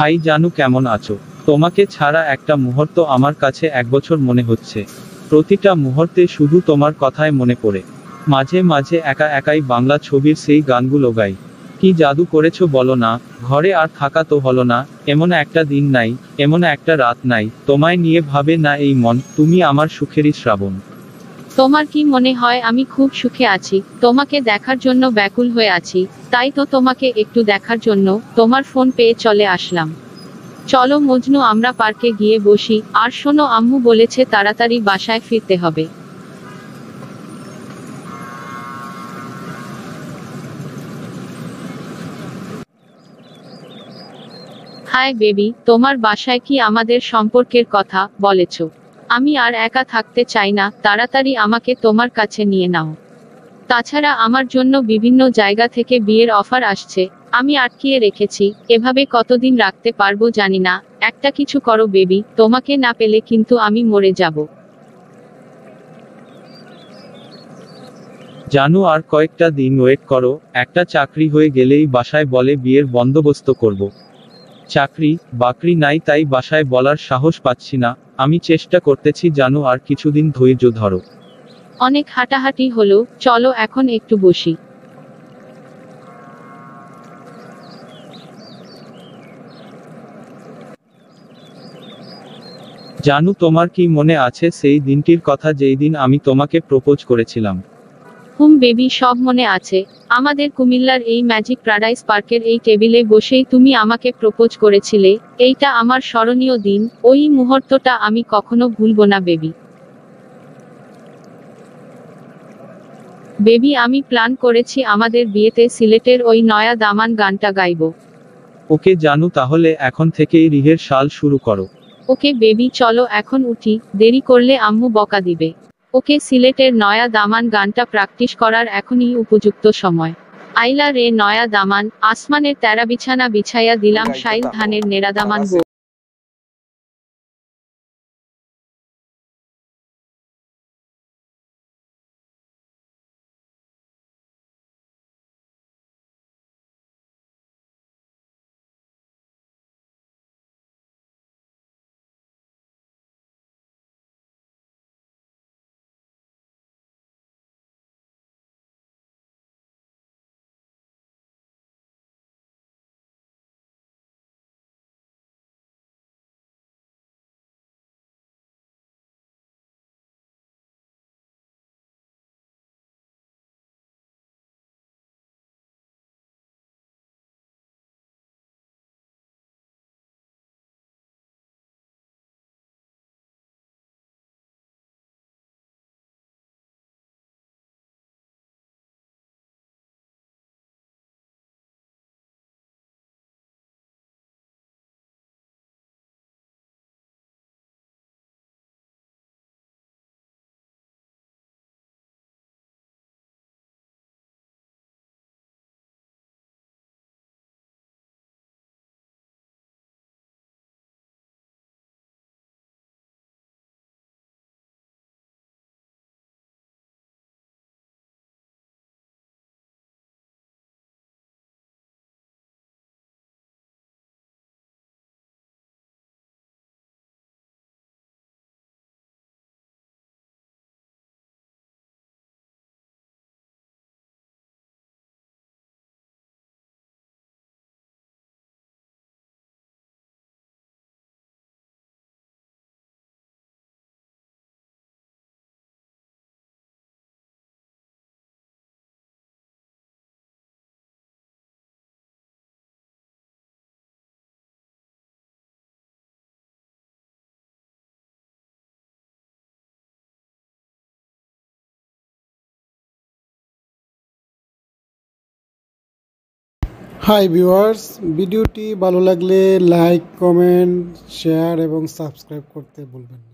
High জানু কেমন আছো? তোমাকে ছাড়া একটা মুহূর্ত আমার কাছে এক বছর মনে হচ্ছে। প্রতিটা মুহূর্তে শুধু তোমার কথাই মনে পড়ে। মাঝে মাঝে একা একাই বাংলা ছবির সেই গানগুলো গাই। কি জাদু করেছ বলো না, ঘরে আর থাকা তো হলো না, এমন একটা দিন নাই, এমন একটা রাত নাই, তোমায় নিয়ে ভাবে না এই মন, তুমি আমার সুখেরই শ্রাবণ। তোমার কি মনে হয় আমি খুব সুখে আছি? তোমাকে দেখার জন্য ব্যাকুল হয়ে আছি। তাই তো তোমাকে একটু দেখার জন্য তোমার ফোন পেয়ে চলে আসলাম। চলো মজনু, আমরা পার্কে গিয়ে বসি। আর শোনো, আম্মু বলেছে তাড়াতাড়ি বাসায় ফিরতে হবে। হাই বেবি, তোমার বাসায় কি আমাদের সম্পর্কের কথা বলেছ? আমি আর একা থাকতে চাই না, তাড়াতাড়ি আমাকে তোমার কাছে নিয়ে নাও। তাছাড়া আমার জন্য বিভিন্ন জায়গা থেকে বিয়ের অফার আসছে, আমি আটকিয়ে রেখেছি, এভাবে কতদিন রাখতে পারব জানি না, একটা কিছু করো বেবি, তোমাকে না পেলে কিন্তু আমি মরে যাব। জানু আর কয়েকটা দিন ওয়েট করো, একটা চাকরি হয়ে গেলেই বাসায় বলে বিয়ের বন্দোবস্ত করব। চাকরি বাকরি নাই তাই বাসায় বলার সাহস পাচ্ছি না আমি চেষ্টা করতেছি জানো আর কিছুদিন ধৈর্য ধরো। অনেক হাঁটাহাঁটি হলো চলো এখন একটু বসি। জানু তোমার কি মনে আছে সেই দিনটির কথা যেই দিন আমি তোমাকে প্রপোজ করেছিলাম। হুম বেবি সব মনে আছে। আমাদের কুমিল্লার এই ম্যাজিক প্যারাডাইস পার্কের এই টেবিলে বসেই তুমি আমাকে প্রপোজ করেছিলে। এইটা আমার স্মরণীয় দিন। ওই মুহূর্তটা আমি কখনো ভুলবো না বেবি। বেবি আমি প্ল্যান করেছি আমাদের বিয়েতে সিলেটের ওই নয়া দামান গানটা গাইবো। ওকে জানু তাহলে এখন থেকেই রিহের শাল শুরু করো। ওকে বেবি চলো এখন উঠি। দেরি করলে আম্মু বকা দিবে। ওকে সিলেটের নয়া দামান গানটা প্র্যাকটিস করার এখনই উপযুক্ত সময়। আইলা রে নয়া দামান আসমানের তেরা বিছানা বিছাইয়া দিলাম শাইল ধানের নেড়া হাই ভিউয়ার্স ভিডিওটি ভালো লাগলে লাইক কমেন্ট শেয়ার এবং সাবস্ক্রাইব করতে ভুলবেন না।